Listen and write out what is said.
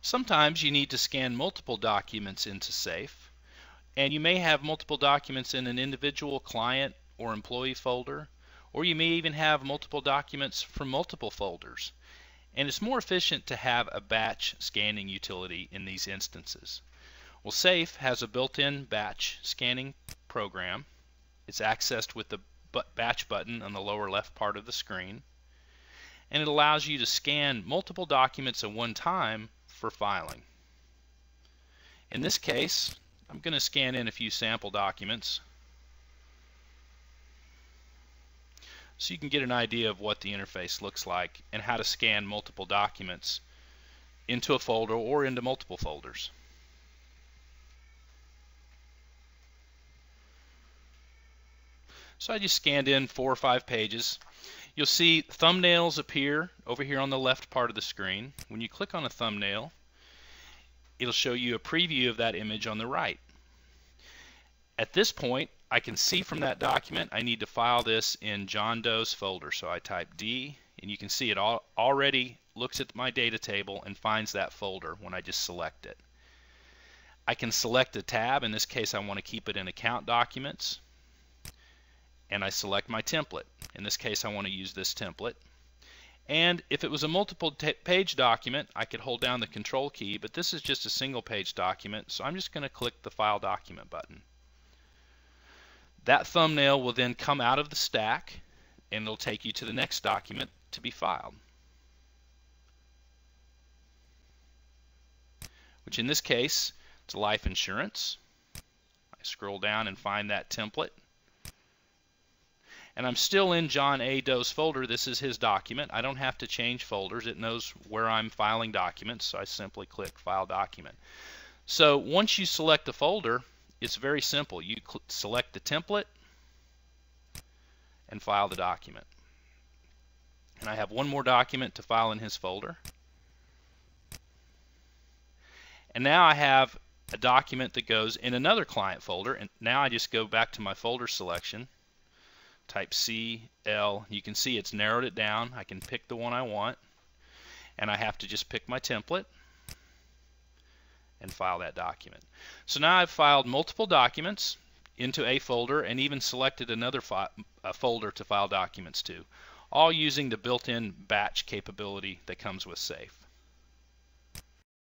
Sometimes you need to scan multiple documents into SAFE, and you may have multiple documents in an individual client or employee folder, or you may even have multiple documents from multiple folders. And it's more efficient to have a batch scanning utility in these instances. Well, SAFE has a built-in batch scanning program. It's accessed with the batch button on the lower left part of the screen. And it allows you to scan multiple documents at one time for filing. In this case, I'm going to scan in a few sample documents so you can get an idea of what the interface looks like and how to scan multiple documents into a folder or into multiple folders. So I just scanned in four or five pages. You'll see thumbnails appear over here on the left part of the screen. When you click on a thumbnail, it'll show you a preview of that image on the right. At this point, I can see from that document I need to file this in John Doe's folder. So I type D, and you can see it all, already looks at my data table and finds that folder when I just select it. I can select a tab. In this case, I want to keep it in Account Documents. And I select my template. In this case, I want to use this template. And if it was a multiple page document, I could hold down the control key, but this is just a single page document, so I'm just going to click the File Document button. That thumbnail will then come out of the stack and it'll take you to the next document to be filed. Which in this case, it's life insurance. I scroll down and find that template and I'm still in John A. Doe's folder. This is his document. I don't have to change folders. It knows where I'm filing documents, so I simply click File Document. So once you select the folder, it's very simple. You select the template and file the document. And I have one more document to file in his folder. And now I have a document that goes in another client folder. And now I just go back to my folder selection type C, L. You can see it's narrowed it down. I can pick the one I want and I have to just pick my template and file that document. So now I've filed multiple documents into a folder and even selected another folder to file documents to, all using the built-in batch capability that comes with SAFE.